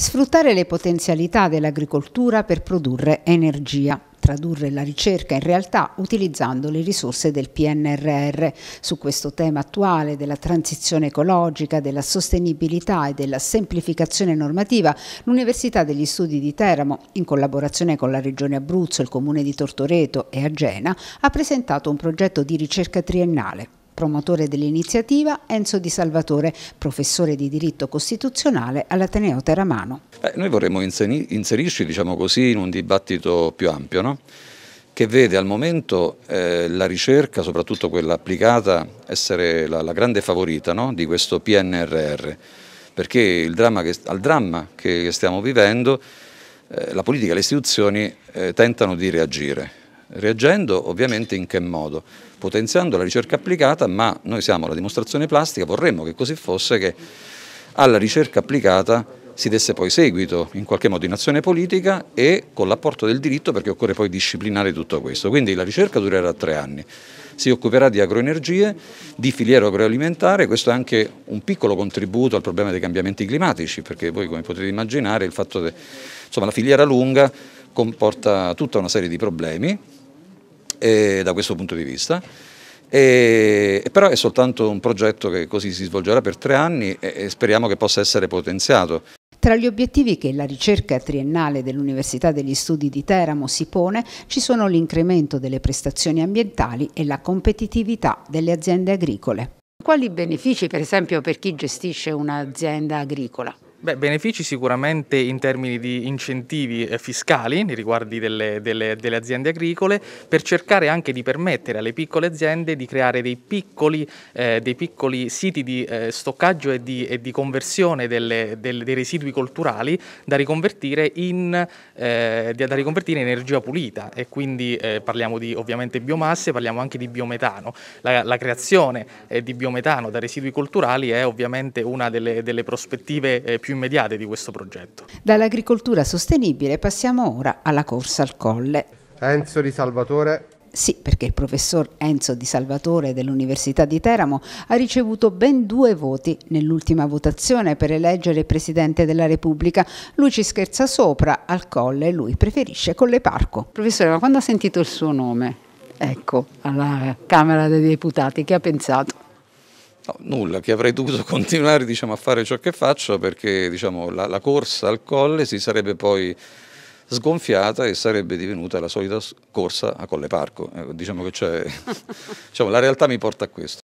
Sfruttare le potenzialità dell'agricoltura per produrre energia tradurre la ricerca in realtà utilizzando le risorse del PNRR. Su questo tema attuale della transizione ecologica, della sostenibilità e della semplificazione normativa, l'Università degli Studi di Teramo, in collaborazione con la Regione Abruzzo, il Comune di Tortoreto e Agena, ha presentato un progetto di ricerca triennale promotore dell'iniziativa Enzo Di Salvatore, professore di diritto costituzionale all'Ateneo Teramano. Eh, noi vorremmo inserirci diciamo così, in un dibattito più ampio, no? che vede al momento eh, la ricerca, soprattutto quella applicata, essere la, la grande favorita no? di questo PNRR, perché dramma che, al dramma che stiamo vivendo eh, la politica e le istituzioni eh, tentano di reagire reagendo ovviamente in che modo? Potenziando la ricerca applicata, ma noi siamo la dimostrazione plastica, vorremmo che così fosse che alla ricerca applicata si desse poi seguito in qualche modo in azione politica e con l'apporto del diritto perché occorre poi disciplinare tutto questo. Quindi la ricerca durerà tre anni, si occuperà di agroenergie, di filiera agroalimentare, questo è anche un piccolo contributo al problema dei cambiamenti climatici perché voi come potete immaginare il fatto che la filiera lunga comporta tutta una serie di problemi eh, da questo punto di vista. E, però è soltanto un progetto che così si svolgerà per tre anni e, e speriamo che possa essere potenziato. Tra gli obiettivi che la ricerca triennale dell'Università degli Studi di Teramo si pone ci sono l'incremento delle prestazioni ambientali e la competitività delle aziende agricole. Quali benefici per esempio per chi gestisce un'azienda agricola? Beh, benefici sicuramente in termini di incentivi eh, fiscali nei riguardi delle, delle, delle, aziende agricole per cercare anche di permettere alle piccole aziende di creare dei piccoli, eh, dei piccoli siti di eh, stoccaggio e di, e di conversione delle, dei residui culturali da riconvertire, in, eh, da riconvertire energia pulita e quindi eh, parliamo di ovviamente biomasse, parliamo anche di biometano. La, la creazione eh, di biometano da residui culturali è ovviamente una delle, prospettive più più immediate di questo progetto. Dall'agricoltura sostenibile passiamo ora alla corsa al colle. Enzo Di Salvatore. Sì, perché il professor Enzo Di Salvatore dell'Università di Teramo ha ricevuto ben due voti nell'ultima votazione per eleggere Presidente della Repubblica. Lui ci scherza sopra, al colle e lui preferisce Colle Parco. Professore, ma quando ha sentito il suo nome, ecco, alla Camera dei Deputati, che ha pensato? No, nulla, che avrei dovuto continuare diciamo, a fare ciò che faccio perché diciamo, la, la, corsa al colle si sarebbe poi sgonfiata e sarebbe divenuta la solita corsa a Colle Parco. Eh, diciamo diciamo, la realtà mi porta a questo.